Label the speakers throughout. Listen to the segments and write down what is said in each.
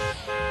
Speaker 1: Thank you.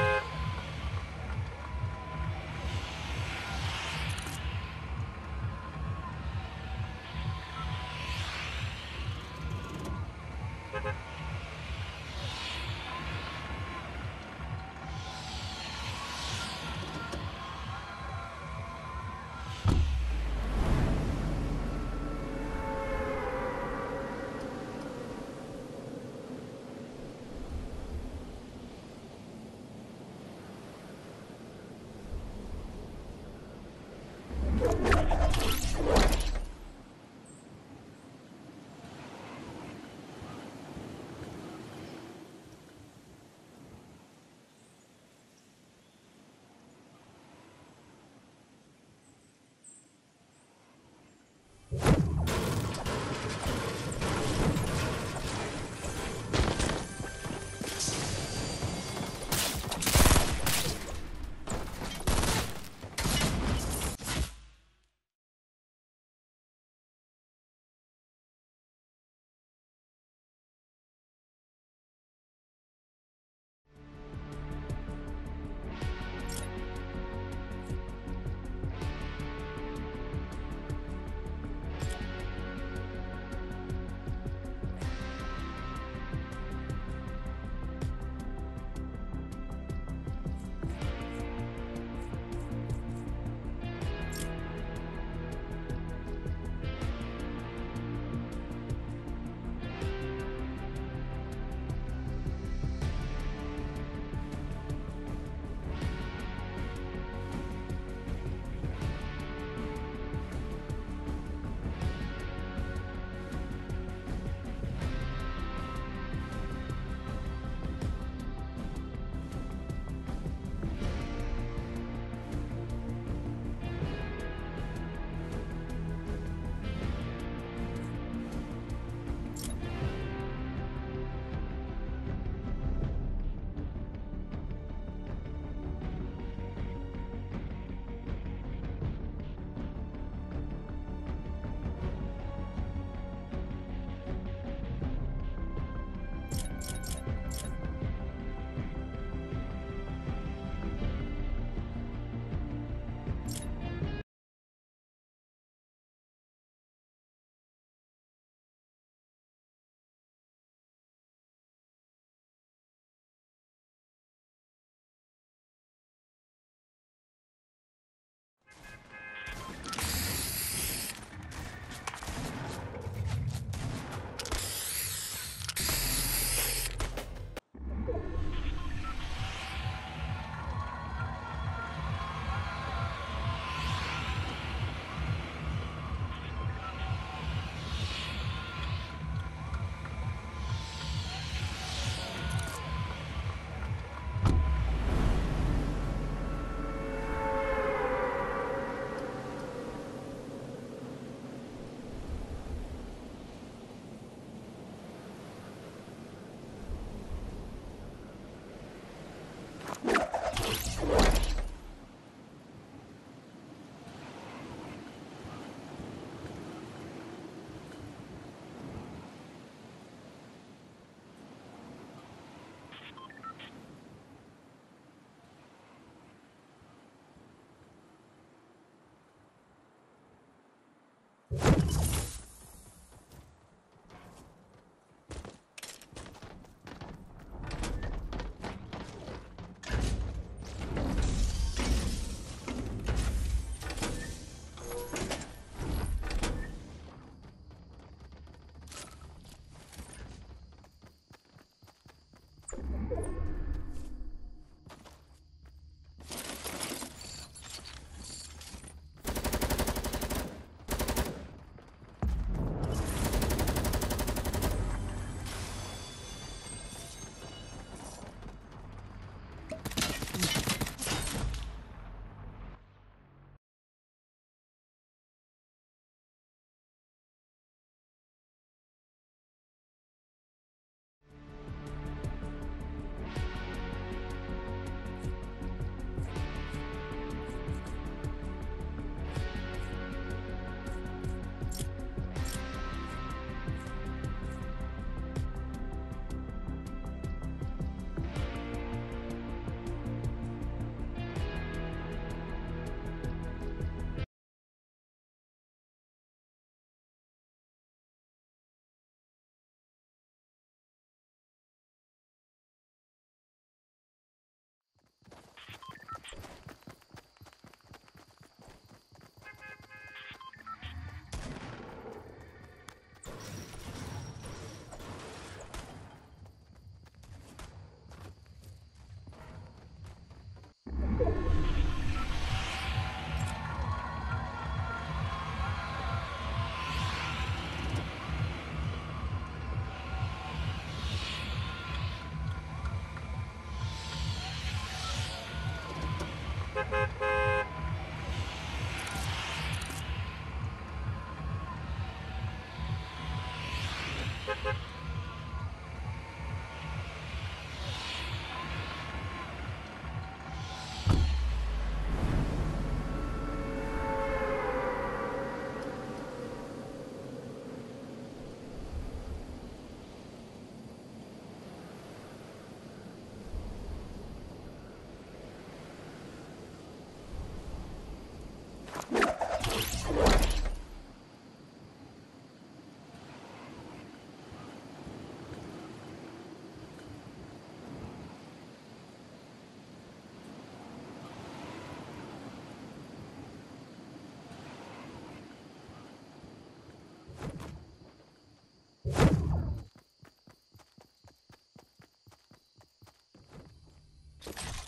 Speaker 2: you